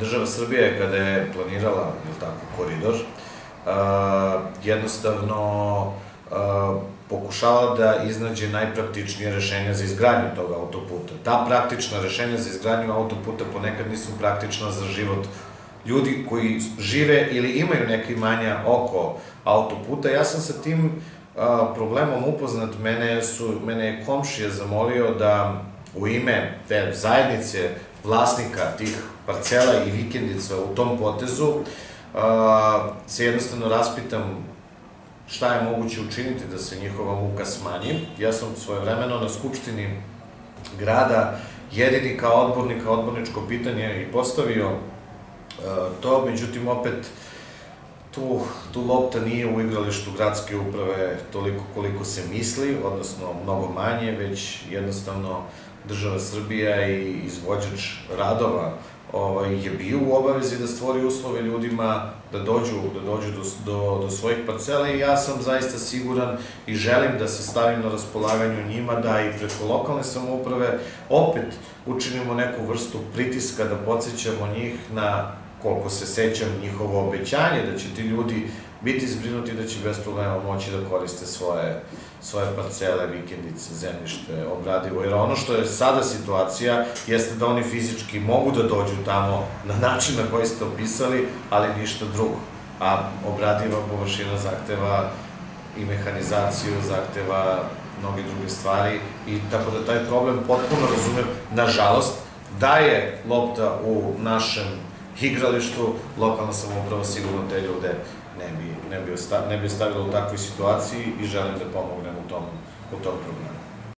država Srbije kada je planirala, tako, koridor, uh, jednostavno uh, pokušavala da iznađe najpraktičnije rešenja za izgradnju tog autoputa. Ta praktična rešenja za izgradnju autoputa ponekad nisu praktična za život ljudi koji žive ili imaju neke imanja oko autoputa. Ja sam sa tim a, problemom upoznat, mene, su, mene je komšija zamolio da u ime te zajednice vlasnika tih parcela i vikendica u tom potezu se jednostavno raspitam šta je moguće učiniti da se njihova muka smanji. Ja sam svojevremeno na Skupštini grada jedini kao odbornik, kao odborničko pitanje i postavio to, međutim opet tu, tu lopta nije u igralištu gradske uprave toliko koliko se misli, odnosno mnogo manje, već jednostavno država Srbija i izvođač radova ovaj, je bio u obavezi da stvori uslove ljudima da dođu, da dođu do, do, do svojih parcela i ja sam zaista siguran i želim da se stavim na raspolaganju njima da i preko lokalne samouprave opet učinimo neku vrstu pritiska da podsjećamo njih na koliko se sećam, njihovo obećanje da će ti ljudi biti zbrinuti da će bez problema moći da koriste svoje, svoje parcele, vikendice, zemljište, obradivo. Jer ono što je sada situacija jeste da oni fizički mogu da dođu tamo na način na koji ste opisali, ali ništa drugo. A obradiva površina zahteva i mehanizaciju, zahteva mnoge druge stvari i tako da taj problem potpuno razumem. Nažalost, da je lopta u našem igralištu, lokalna samouprava sigurno te ljude ne bi, ne bi, osta, ne bi ostavila u takvoj situaciji i želim da pomognem u tom, u tom problemu.